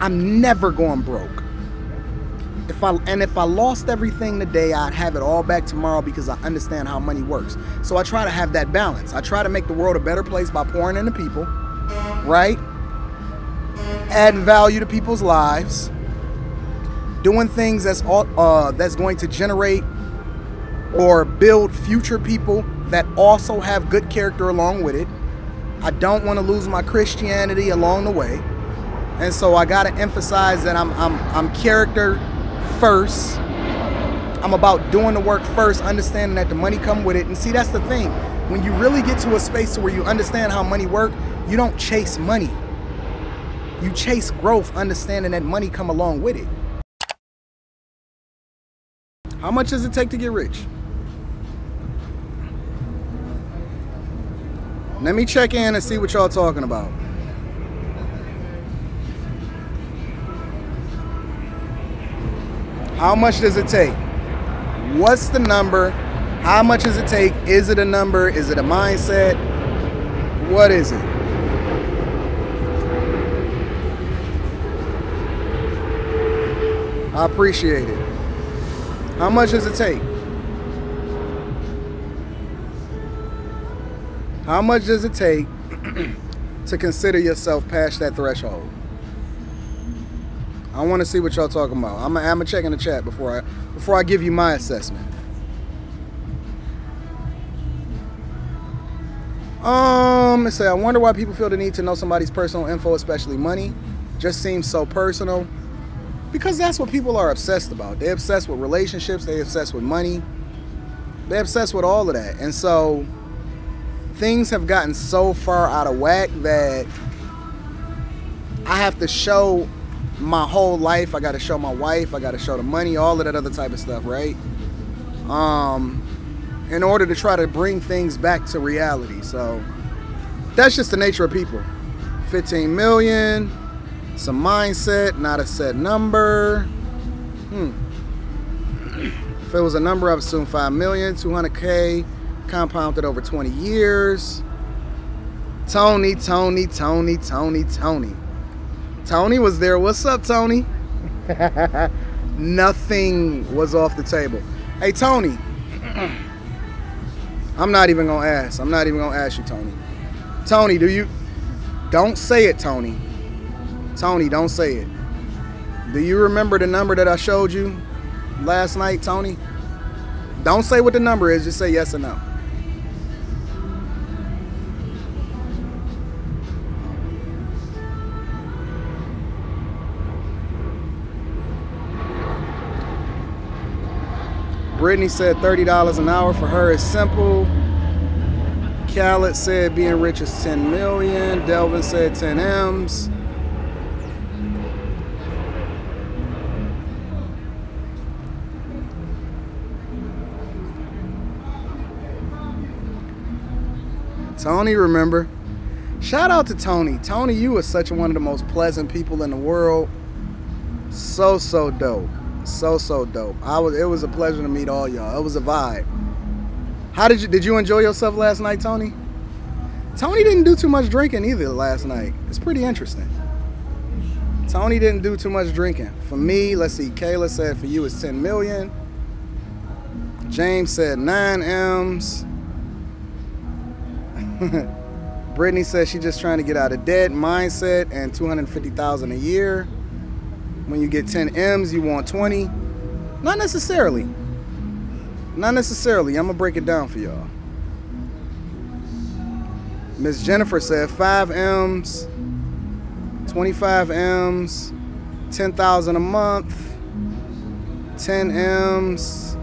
I'm never going broke. If I and if I lost everything today, I'd have it all back tomorrow because I understand how money works. So I try to have that balance. I try to make the world a better place by pouring into people, right? Adding value to people's lives, doing things that's all uh, that's going to generate or build future people that also have good character along with it. I don't want to lose my Christianity along the way. And so I got to emphasize that I'm, I'm, I'm character first. I'm about doing the work first, understanding that the money come with it. And see, that's the thing. When you really get to a space where you understand how money work, you don't chase money. You chase growth, understanding that money come along with it. How much does it take to get rich? Let me check in and see what y'all talking about. How much does it take? What's the number? How much does it take? Is it a number? Is it a mindset? What is it? I appreciate it. How much does it take? How much does it take to consider yourself past that threshold? I want to see what y'all talking about. I'm gonna check in the chat before I before I give you my assessment. Um, let's say I wonder why people feel the need to know somebody's personal info, especially money. Just seems so personal. Because that's what people are obsessed about. They're obsessed with relationships, they're obsessed with money, they're obsessed with all of that. And so things have gotten so far out of whack that I have to show my whole life. I got to show my wife. I got to show the money, all of that other type of stuff, right? Um, in order to try to bring things back to reality. So that's just the nature of people. 15 million, some mindset, not a set number. Hmm. If it was a number, I would assume 5 million, 200K, compounded over 20 years. Tony, Tony, Tony, Tony, Tony. Tony was there. What's up, Tony? Nothing was off the table. Hey, Tony. I'm not even gonna ask. I'm not even gonna ask you, Tony. Tony, do you? Don't say it, Tony. Tony, don't say it. Do you remember the number that I showed you last night, Tony? Don't say what the number is. Just say yes or no. Brittany said $30 an hour for her is simple. Khaled said being rich is 10 million. Delvin said 10 M's. Tony, remember? Shout out to Tony. Tony, you are such one of the most pleasant people in the world. So, so dope so so dope. I was it was a pleasure to meet all y'all. It was a vibe. How did you did you enjoy yourself last night, Tony? Tony didn't do too much drinking either last night. It's pretty interesting. Tony didn't do too much drinking. For me, let's see, Kayla said for you it's 10 million. James said 9 M's. Brittany said she's just trying to get out of debt, mindset, and 250,000 a year. When you get 10 M's, you want 20. Not necessarily. Not necessarily. I'm going to break it down for y'all. Miss Jennifer said 5 M's, 25 M's, 10,000 a month, 10 M's,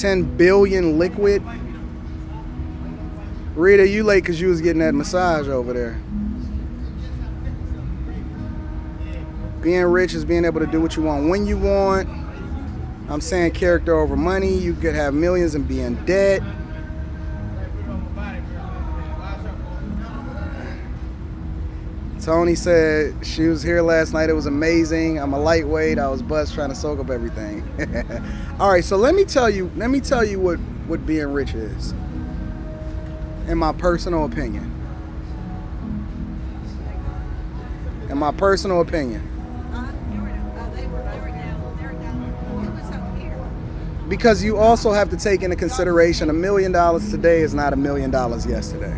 10 billion liquid. Rita, you late because you was getting that massage over there. Being rich is being able to do what you want when you want. I'm saying character over money. You could have millions and be in debt. Tony said she was here last night. It was amazing. I'm a lightweight. I was buzzed trying to soak up everything. All right, so let me tell you. Let me tell you what what being rich is, in my personal opinion. In my personal opinion, Because you also have to take into consideration a million dollars today is not a million dollars yesterday.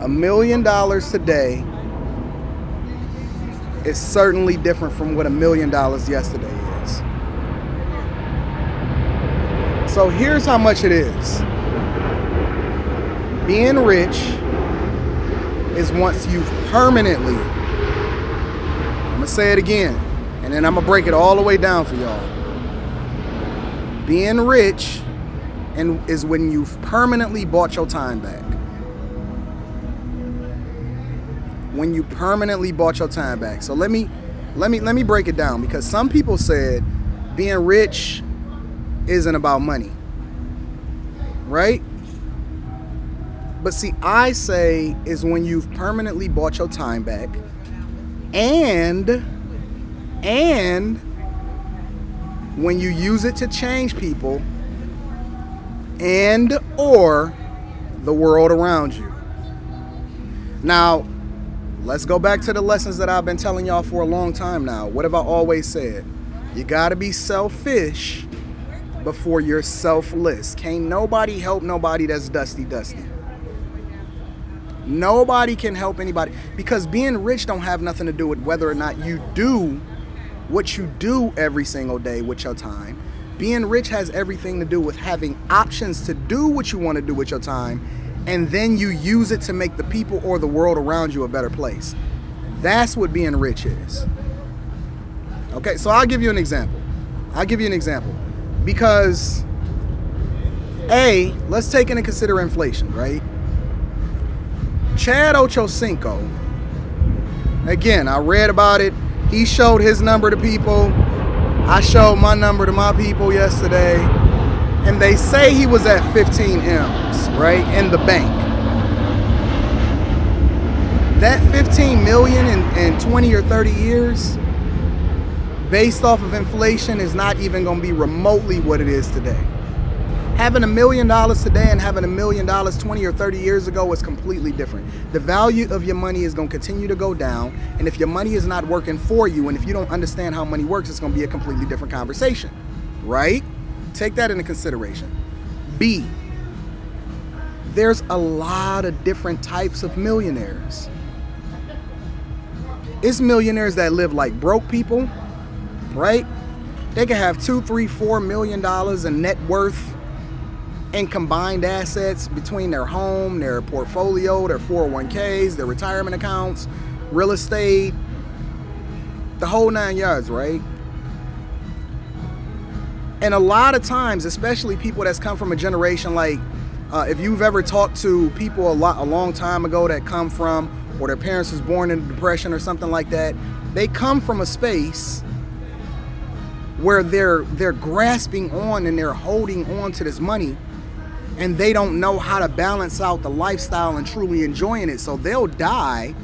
A million dollars today is certainly different from what a million dollars yesterday is. So here's how much it is. Being rich is once you've permanently, I'm gonna say it again, and then I'm gonna break it all the way down for y'all. Being rich and is when you've permanently bought your time back. When you permanently bought your time back. So let me let me let me break it down because some people said being rich isn't about money. Right? But see, I say is when you've permanently bought your time back and and when you use it to change people and or the world around you. Now, let's go back to the lessons that I've been telling y'all for a long time now. What have I always said? You got to be selfish before you're selfless. Can't nobody help nobody that's dusty dusty. Nobody can help anybody because being rich don't have nothing to do with whether or not you do what you do every single day with your time. Being rich has everything to do with having options to do what you want to do with your time and then you use it to make the people or the world around you a better place. That's what being rich is. Okay, so I'll give you an example. I'll give you an example. Because A, let's take into consider inflation, right? Chad Ochocinco, again, I read about it. He showed his number to people. I showed my number to my people yesterday. And they say he was at 15 M's, right, in the bank. That 15 million in, in 20 or 30 years, based off of inflation, is not even going to be remotely what it is today having a million dollars today and having a million dollars 20 or 30 years ago is completely different. The value of your money is going to continue to go down. And if your money is not working for you, and if you don't understand how money works, it's going to be a completely different conversation, right? Take that into consideration. B, there's a lot of different types of millionaires. It's millionaires that live like broke people, right? They can have two, three, four million dollars in net worth and combined assets between their home, their portfolio, their 401ks, their retirement accounts, real estate, the whole nine yards, right? And a lot of times, especially people that's come from a generation like, uh, if you've ever talked to people a lot a long time ago that come from, or their parents was born in the depression or something like that, they come from a space where they're they're grasping on and they're holding on to this money and they don't know how to balance out the lifestyle and truly enjoying it. So they'll die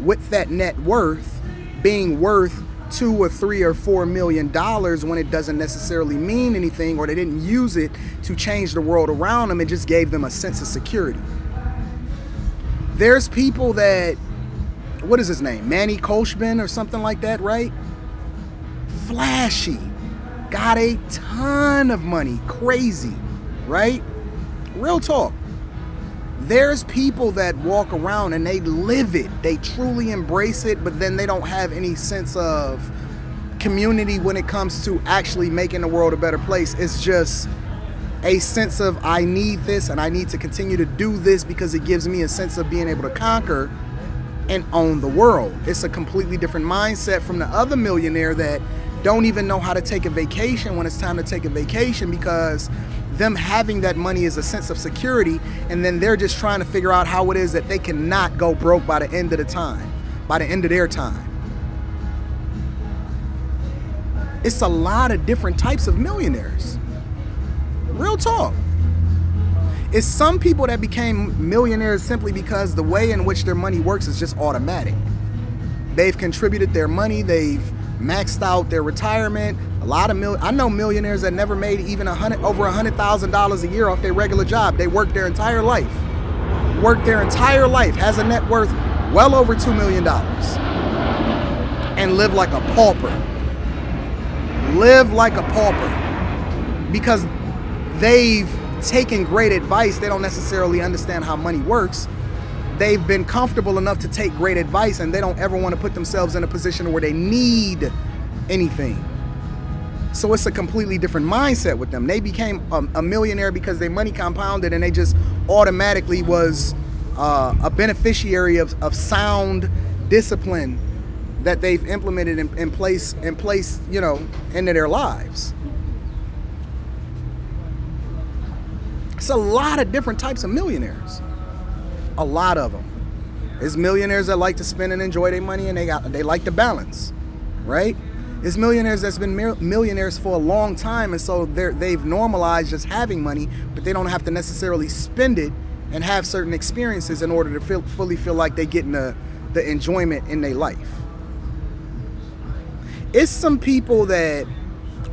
with that net worth being worth two or three or four million dollars when it doesn't necessarily mean anything or they didn't use it to change the world around them. It just gave them a sense of security. There's people that, what is his name? Manny Khoshbin or something like that, right? Flashy. Got a ton of money. Crazy, right? Real talk. There's people that walk around and they live it. They truly embrace it, but then they don't have any sense of community when it comes to actually making the world a better place. It's just a sense of I need this and I need to continue to do this because it gives me a sense of being able to conquer and own the world. It's a completely different mindset from the other millionaire that don't even know how to take a vacation when it's time to take a vacation because them having that money is a sense of security and then they're just trying to figure out how it is that they cannot go broke by the end of the time by the end of their time. It's a lot of different types of millionaires. Real talk. It's some people that became millionaires simply because the way in which their money works is just automatic. They've contributed their money they've maxed out their retirement a lot of mil I know millionaires that never made even a hundred over a hundred thousand dollars a year off their regular job. They worked their entire life. Worked their entire life, has a net worth well over two million dollars. And live like a pauper. live like a pauper because they've taken great advice. They don't necessarily understand how money works. They've been comfortable enough to take great advice and they don't ever want to put themselves in a position where they need anything. So it's a completely different mindset with them. They became a, a millionaire because their money compounded and they just automatically was uh, a beneficiary of, of sound discipline that they've implemented in, in place in place, you know, into their lives. It's a lot of different types of millionaires. A lot of them. There's millionaires that like to spend and enjoy their money, and they got they like to balance, right? There's millionaires that's been millionaires for a long time, and so they've normalized just having money, but they don't have to necessarily spend it and have certain experiences in order to feel, fully feel like they're getting the, the enjoyment in their life. It's some people that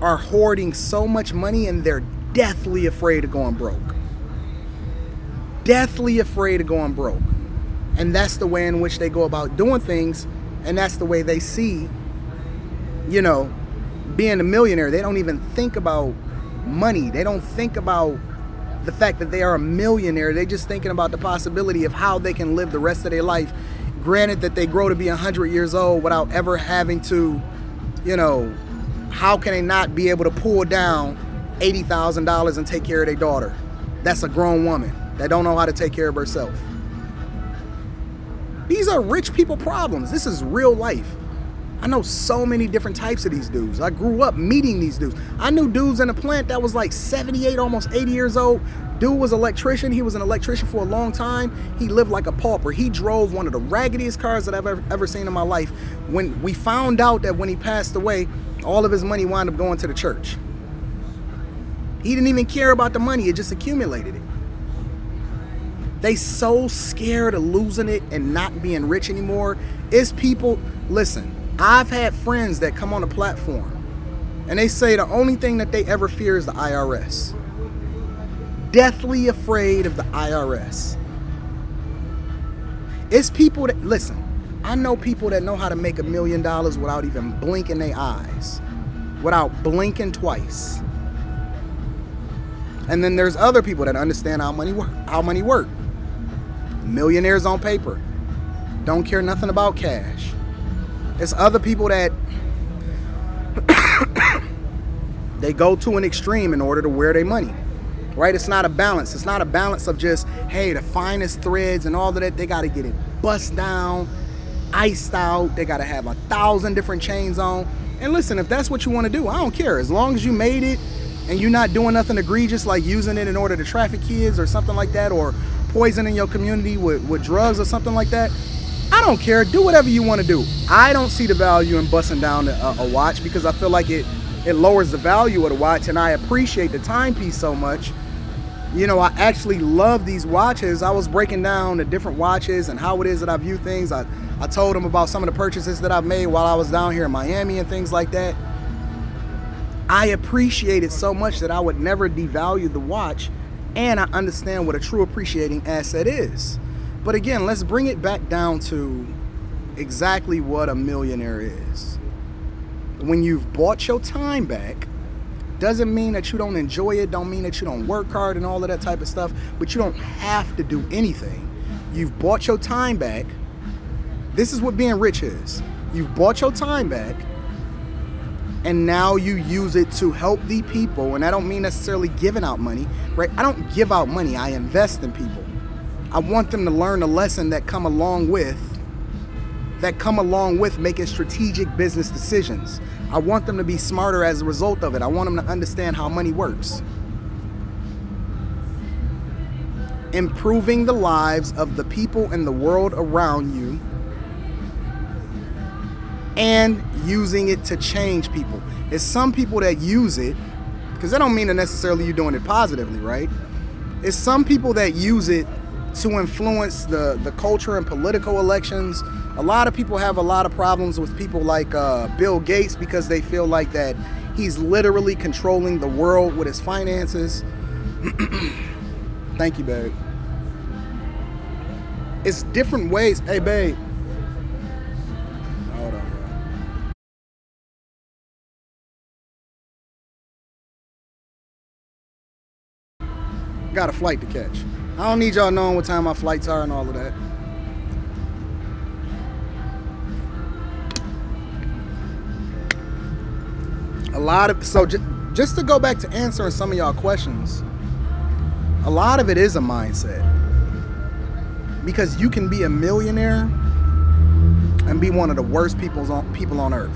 are hoarding so much money and they're deathly afraid of going broke. Deathly afraid of going broke. And that's the way in which they go about doing things, and that's the way they see you know, being a millionaire, they don't even think about money. They don't think about the fact that they are a millionaire. They're just thinking about the possibility of how they can live the rest of their life. Granted that they grow to be 100 years old without ever having to, you know, how can they not be able to pull down $80,000 and take care of their daughter? That's a grown woman that don't know how to take care of herself. These are rich people problems. This is real life. I know so many different types of these dudes. I grew up meeting these dudes. I knew dudes in a plant that was like 78, almost 80 years old. Dude was electrician. He was an electrician for a long time. He lived like a pauper. He drove one of the raggediest cars that I've ever, ever seen in my life. When we found out that when he passed away, all of his money wound up going to the church. He didn't even care about the money. It just accumulated it. They so scared of losing it and not being rich anymore. It's people, listen, I've had friends that come on a platform and they say the only thing that they ever fear is the IRS. Deathly afraid of the IRS. It's people that, listen, I know people that know how to make a million dollars without even blinking their eyes, without blinking twice. And then there's other people that understand how money work, how money work. Millionaires on paper. Don't care nothing about cash. It's other people that they go to an extreme in order to wear their money. Right? It's not a balance. It's not a balance of just, hey, the finest threads and all of that. They got to get it bust down, iced out. They got to have a thousand different chains on. And listen, if that's what you want to do, I don't care. As long as you made it and you're not doing nothing egregious like using it in order to traffic kids or something like that or poisoning your community with, with drugs or something like that, I don't care. Do whatever you want to do. I don't see the value in busting down a, a, watch because I feel like it it lowers the value of the watch, and I appreciate the timepiece so much. You know, I actually love these watches. I was breaking down the different watches and how it is that I view things. I, I told them about some of the purchases that I've made while I was down here in Miami and things like that. I appreciate it so much that I would never devalue the watch, and I understand what a true appreciating asset is. But again, let's bring it back down to exactly what a millionaire is. When you've bought your time back, doesn't mean that you don't enjoy it, don't mean that you don't work hard and all of that type of stuff, but you don't have to do anything. You've bought your time back. This is what being rich is. You've bought your time back and now you use it to help the people and I don't mean necessarily giving out money, right? I don't give out money, I invest in people. I want them to learn a lesson that come along with that come along with making strategic business decisions. I want them to be smarter as a result of it. I want them to understand how money works. Improving the lives of the people in the world around you and using it to change people. It's some people that use it, because that don't mean that necessarily you're doing it positively, right? It's some people that use it to influence the, the culture and political elections. A lot of people have a lot of problems with people like uh, Bill Gates because they feel like that he's literally controlling the world with his finances. Thank you, babe. It's different ways. Hey, babe. got a flight to catch. I don't need y'all knowing what time my flights are and all of that. A lot of so just, just to go back to answering some of y'all questions, a lot of it is a mindset. Because you can be a millionaire and be one of the worst people on people on earth.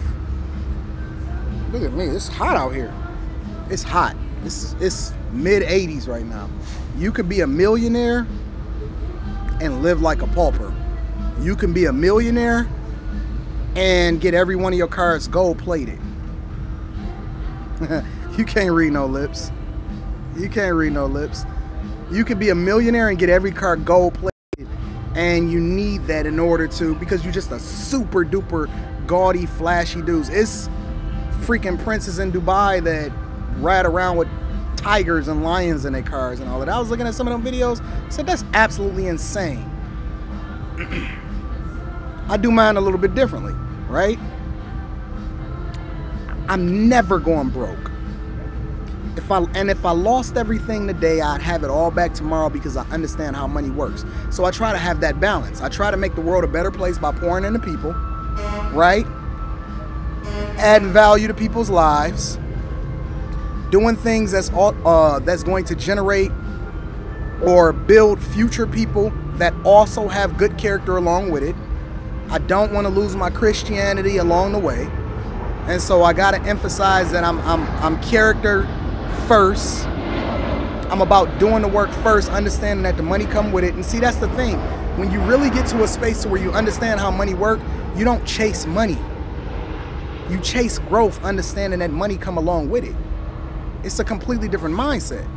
Look at me, it's hot out here. It's hot. It's it's mid 80s right now. You could be a millionaire and live like a pauper. You can be a millionaire and get every one of your cars gold plated. you can't read no lips. You can't read no lips. You could be a millionaire and get every car gold plated, and you need that in order to because you're just a super duper gaudy, flashy dudes. It's freaking princes in Dubai that ride around with tigers and lions in their cars and all that. I was looking at some of them videos, said that's absolutely insane. I do mine a little bit differently, right? I'm never going broke. If I and if I lost everything today, I'd have it all back tomorrow because I understand how money works. So I try to have that balance. I try to make the world a better place by pouring into people, right? Adding value to people's lives, doing things that's all, uh, that's going to generate or build future people that also have good character along with it. I don't want to lose my Christianity along the way. And so I got to emphasize that I'm, I'm, I'm character first. I'm about doing the work first, understanding that the money come with it. And see, that's the thing. When you really get to a space where you understand how money work, you don't chase money. You chase growth, understanding that money come along with it. It's a completely different mindset.